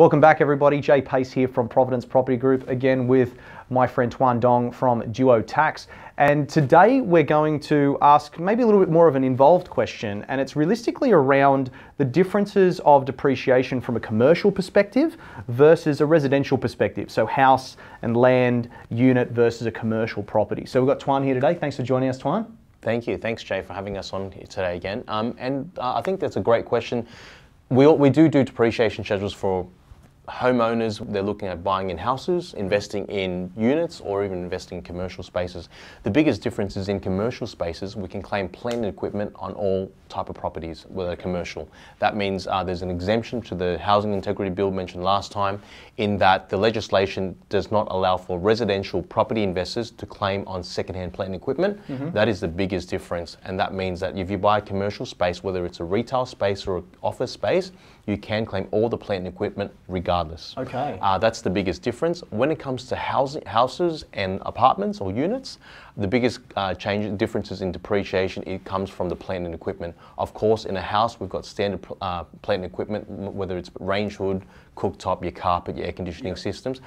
Welcome back, everybody. Jay Pace here from Providence Property Group, again with my friend Tuan Duong from Duo Tax. And today we're going to ask maybe a little bit more of an involved question, and it's realistically around the differences of depreciation from a commercial perspective versus a residential perspective. So, house and land unit versus a commercial property. So, we've got Tuan here today. Thanks for joining us, Tuan. Thank you. Thanks, Jay, for having us on today again. Um, and uh, I think that's a great question. We, we do do depreciation schedules for homeowners, they're looking at buying in houses, investing in units, or even investing in commercial spaces. The biggest difference is in commercial spaces, we can claim plant and equipment on all type of properties, whether commercial. That means uh, there's an exemption to the Housing Integrity Bill mentioned last time, in that the legislation does not allow for residential property investors to claim on second-hand plant and equipment. Mm-hmm. That is the biggest difference, and that means that if you buy a commercial space, whether it's a retail space or an office space, you can claim all the plant and equipment regardless. Okay. Uh, that's the biggest difference. When it comes to housing, houses and apartments or units, the biggest uh, change differences in depreciation it comes from the plant and equipment. Of course, in a house we've got standard uh, plant and equipment, whether it's range hood, cooktop, your carpet, your air conditioning systems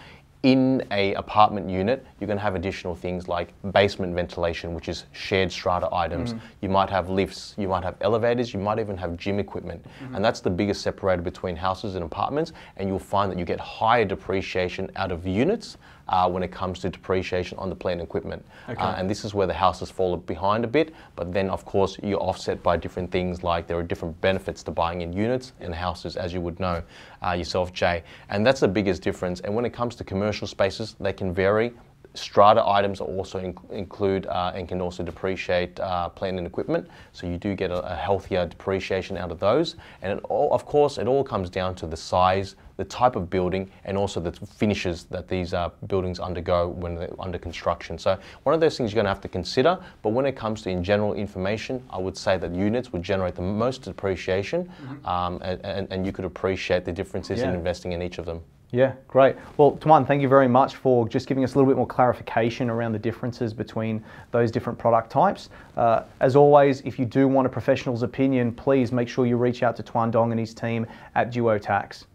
in a apartment unit, you're going to have additional things like basement ventilation, which is shared strata items. Mm. You might have lifts, you might have elevators, you might even have gym equipment. Mm-hmm. And that's the biggest separator between houses and apartments. And you'll find that you get higher depreciation out of units uh, when it comes to depreciation on the plant equipment. Okay. Uh, and this is where the houses fall behind a bit, but then of course you're offset by different things like there are different benefits to buying in units and houses, as you would know uh, yourself, Jay. And that's the biggest difference. And when it comes to commercial spaces, they can vary Strata items also inc- include uh, and can also depreciate uh, plant and equipment, so you do get a, a healthier depreciation out of those. And all, of course, it all comes down to the size, the type of building, and also the finishes that these uh, buildings undergo when they're under construction. So one of those things you're going to have to consider. But when it comes to in general information, I would say that units would generate the most depreciation, mm-hmm. um, and, and, you could appreciate the differences yeah. in investing in each of them. Yeah, great. Well, Tuan, thank you very much for just giving us a little bit more clarification around the differences between those different product types. Uh, as always, if you do want a professional's opinion, please make sure you reach out to Tuan Duong and his team at Duo Tax.